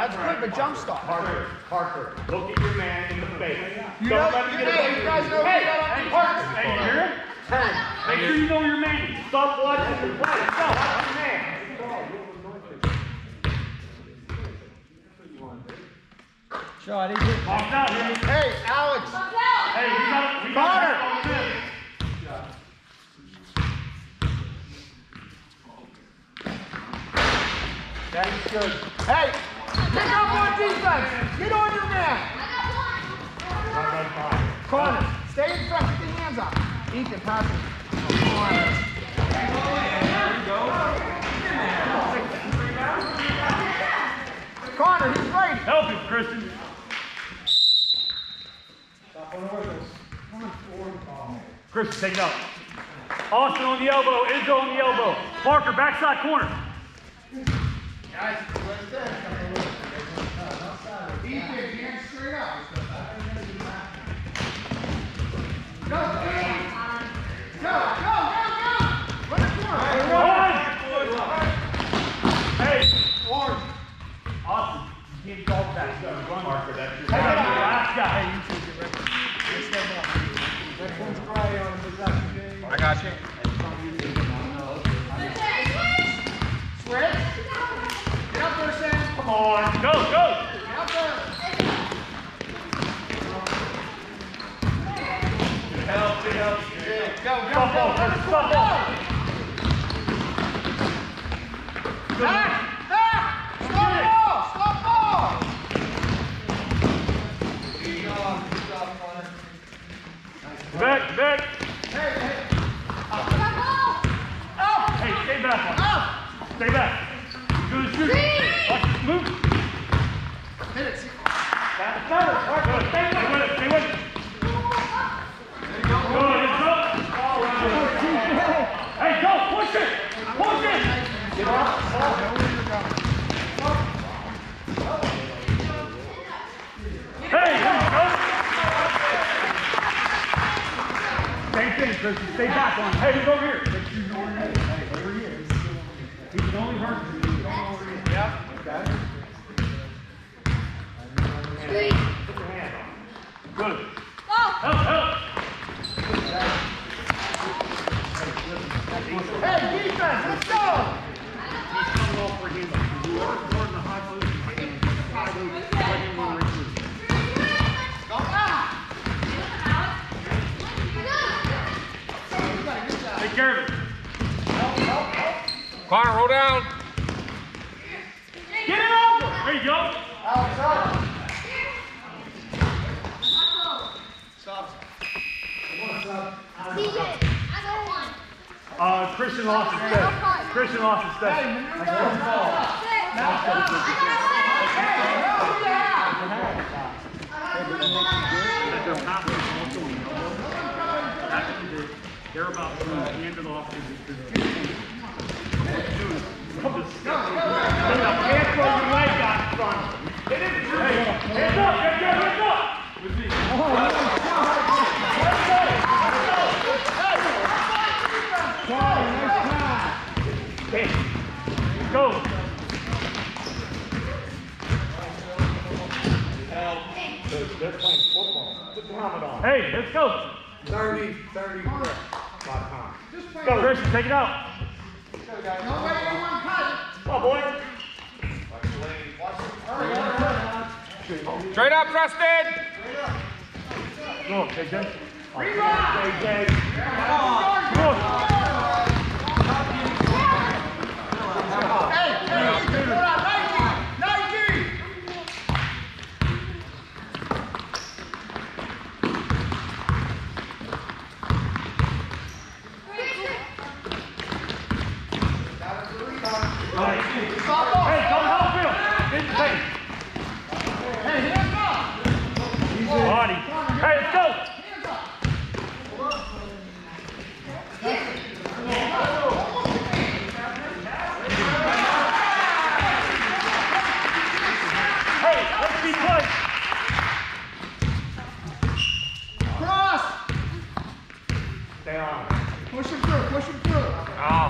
That's good, but jump start. Parker, Parker, look at your man in the face. You Don't know- let him you get know- away you guys know who Hey, got on hey, defense? Parker, hey, you hear him? Turn. Make sure you know your man. Stop watching the play. Stop watch your man. Sure, I didn't out here. Hey, Alex. Hey, we got, we got. Connor. That's good. Hey, pick up on defense. Get on your man. Corner. Stay in front. Get your hands up. Ethan, pass it. Connor, he's right. Help him, Christian. Christian, take it out. Austin on the elbow. Izzo on the elbow. Parker, backside corner. Ethan, hands straight up. Go, go, go, go, go. Run the corner. Hey, Austin, you can't golf that. Run. Parker, that's your Hey, last guy. I got you. Switch. Get up there, Sam. Come on, go, go. Get up there. Go, go, ball, go. Christian, stop ball. Back, Hey, stay back on. up. Stay back. Do the shoot. Watch move. Hit it. see- That's better. Good. Stay with it, stay with it. Good, it's up. Hey, go, push it. Push it. Know where. Hey. Same thing, Christian. Stay back on. Hey, he's over here. Make sure you know where he is. Hey, there he is. He can only hurt you. if you don't know where he is. Yep. Put your hand on. Good. Help, help. Hey, defense, let's go. Take care of it. Connor, roll down. Get it over. There you go. Alex, up. Uh, Christian lost his step. Christian lost his step. Hey, maneuver down the ball. They're halfway also in the. That's what they did. They're about to hand it off to the. to the- What you do is come to step. Now, can't throw your leg out in front. Hit it. Hey, let's go. They're playing football. Put the helmet on. Hey, let's go. 30, 30, correct. Just play. Go, Christian, take it out. Don't let anyone cut Come on, boy. Straight up, Preston. Go, KJ. KJ. Come on. Hey, hey, Ethan, hold on. Nike, Nike. Stop ball. Hey, come help him. Get the face. Hey, hands up. Body. Hey, let's go. Hands up. Hey, let's be close. Cross. Stay on. Push him through, push him through. Oh.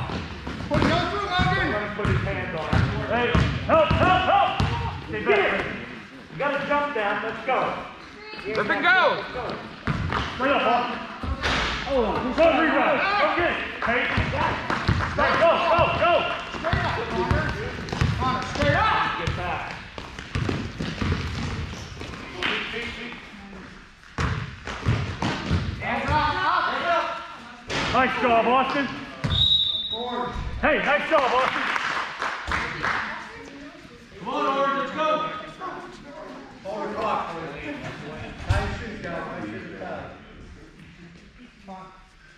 Push him through, Logan. Let him put his hands on it. Hey, help, help, help. Stay back. You gotta jump down, let's go. Rip and go. Straight up, Austin. Oh, go rerun. Go get it. Hey. Go, go, go, go. Straight up, Connor. Connor, straight up. Get back. Hands up, up, hands up. Nice job, Austin. Forward. Hey, nice job, Austin. Come on, Orange, let's go.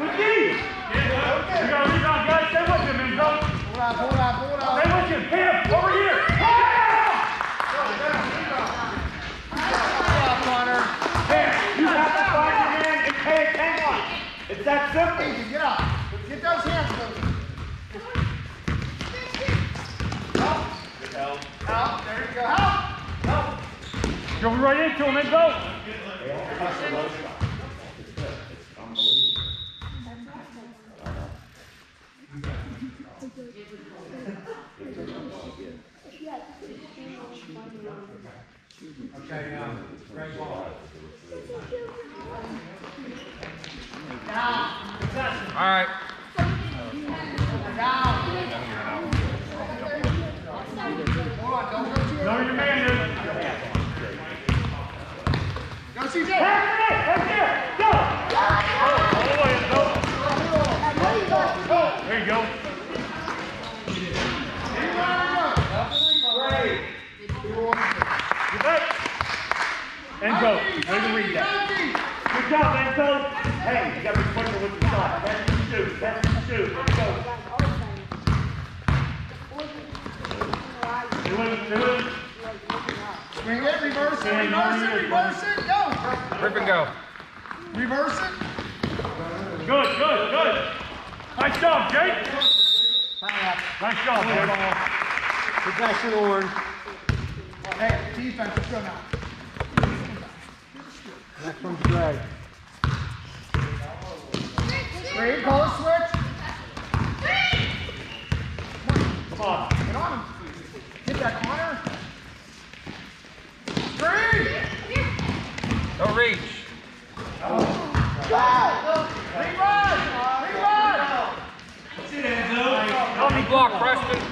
And Payne! You gotta rebound, guys. Stay with him, Enzo. Hold on, hold on, hold on. Stay with him. Cam, over here. Connor. Cam, you have to find your man and pay attention. It's that simple. Easy, get up. Get those hands moving. Help. Help. There you go. Help. Help. Go right into him, Enzo. Right. Know. Right. All Enzo. There you go. Great. You bet. Enzo, way to read that. Good job, Enzo. Hey, you gotta be quicker with the shot. Shoot. That's the shoot. Let's go. Do it, do it. Swing it, reverse it, reverse it, reverse it, go. Rip and go. Reverse it. Good, good, good. Nice job, Jake. Nice job, Jake. Possession, Orange. Hey, defense, let's go now. Next one's Greg. Greg, Three, go switch. Three. Come on, get on him. Get that corner. Three. No reach. Oh. Go! Rerun! Rerun! Sit, Enzo. Help me Preston.